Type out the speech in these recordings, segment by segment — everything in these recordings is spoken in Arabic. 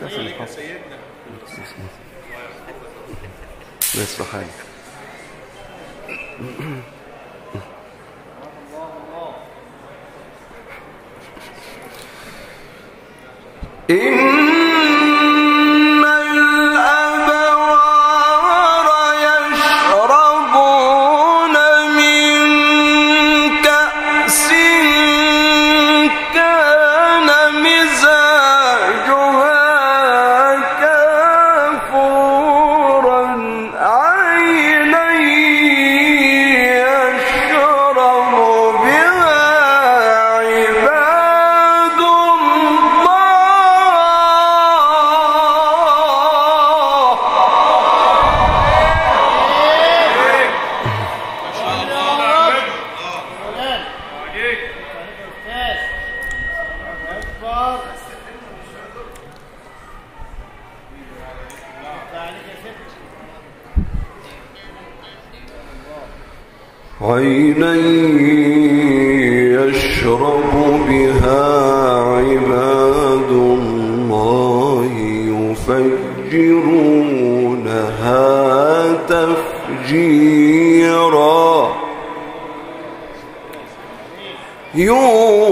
كاس الحق نصف حالك إن عينا يشرب بها عباد الله يفجرونها تفجيرا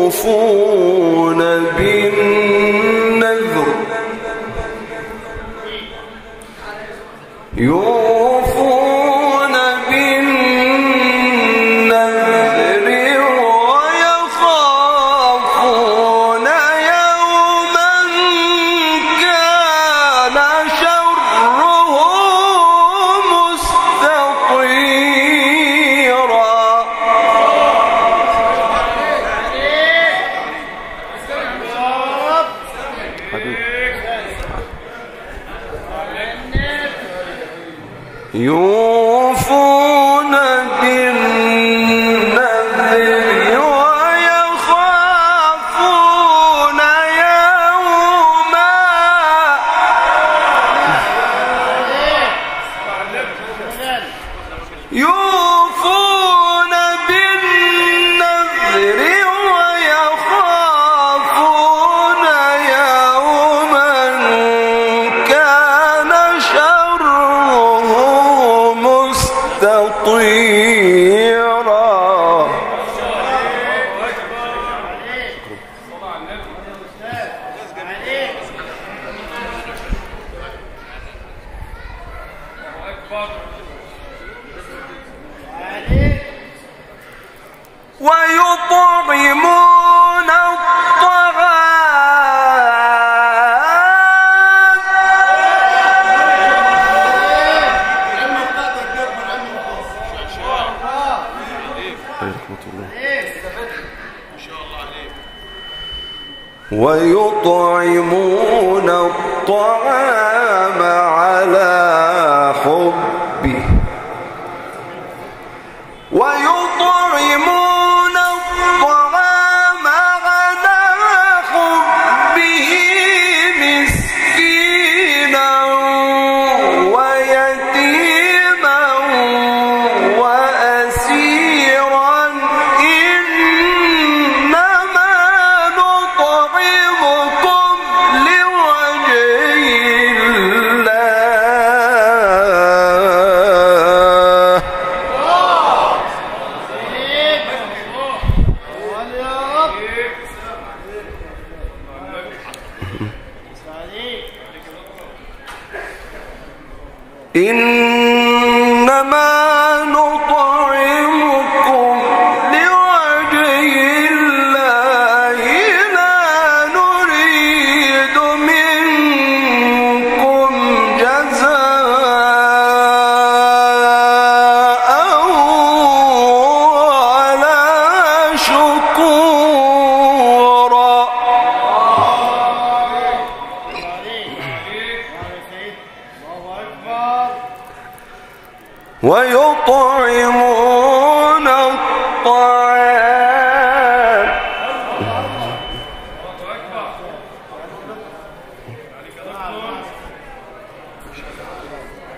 يوفون بالنذر يوفون خيرا الله. ويطعمون الطعام على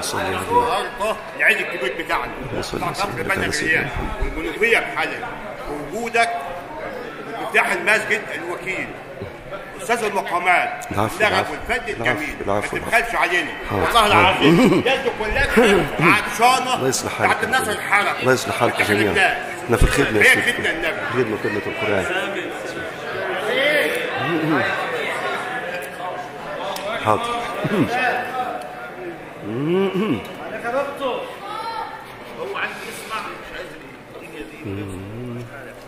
صل على العيد الكبير بتاعنا بني سيدنا. غيان والمنوفيه بحالها وجودك ومفتاح المسجد الوكيل أستاذ المقامات اللغب. والفن الجميل ما تبخلش علينا حاضر. والله العظيم يدك كلها عطشانه الله يصلح حالك بعد الناس الحرم الله يصلح حالك جميعا إحنا في الخدمة يا هي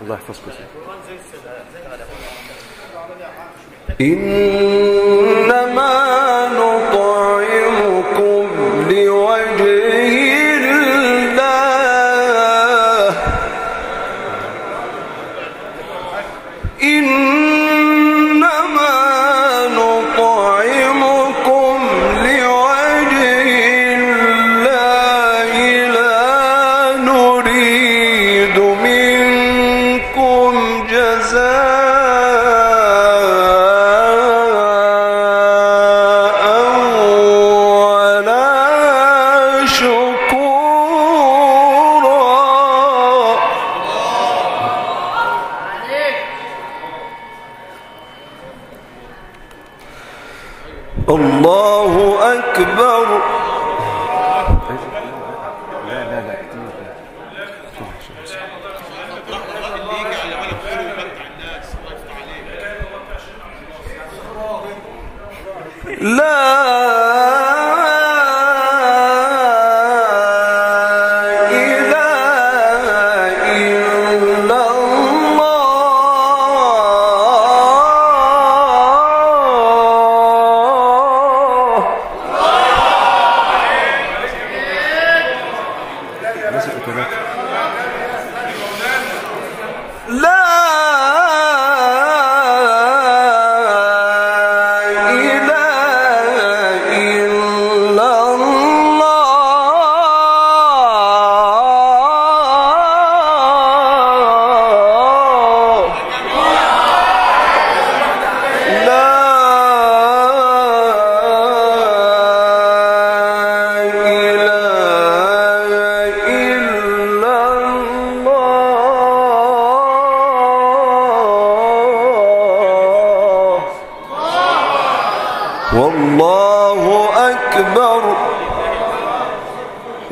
الله. إنما نطعمكم لوجه أكبر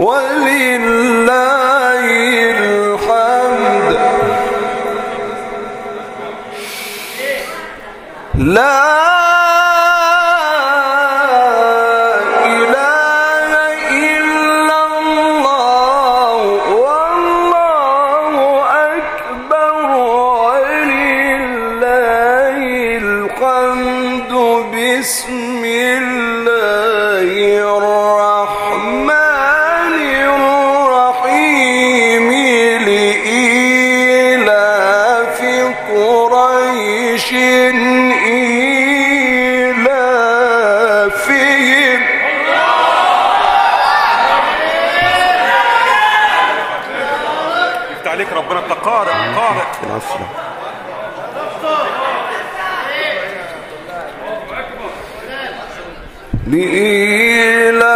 ولله عليك ربنا. انت قارئ قارئ. العفو. لإيلاف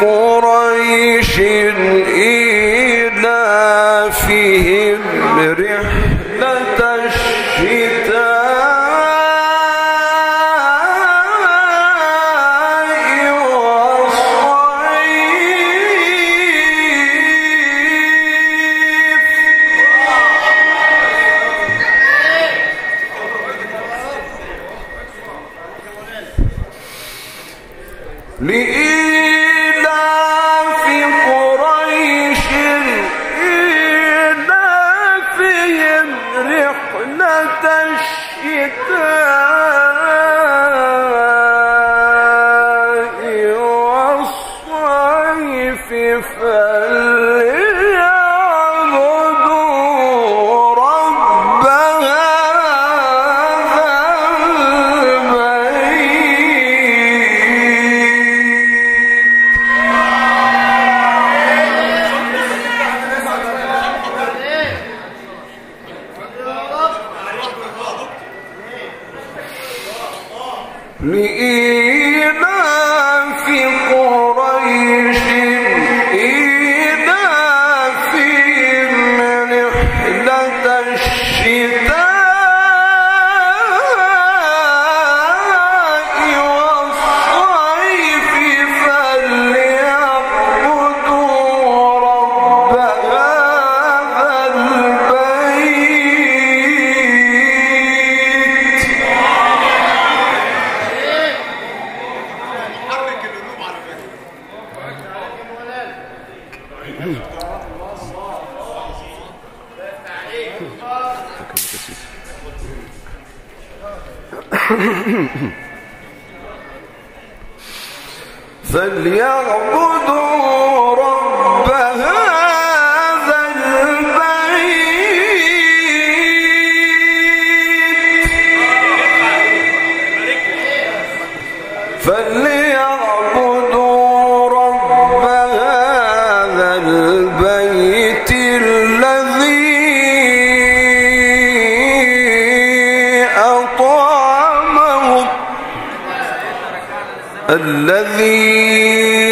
قريش إيلافهم رحلة فليعبدوا رب الذي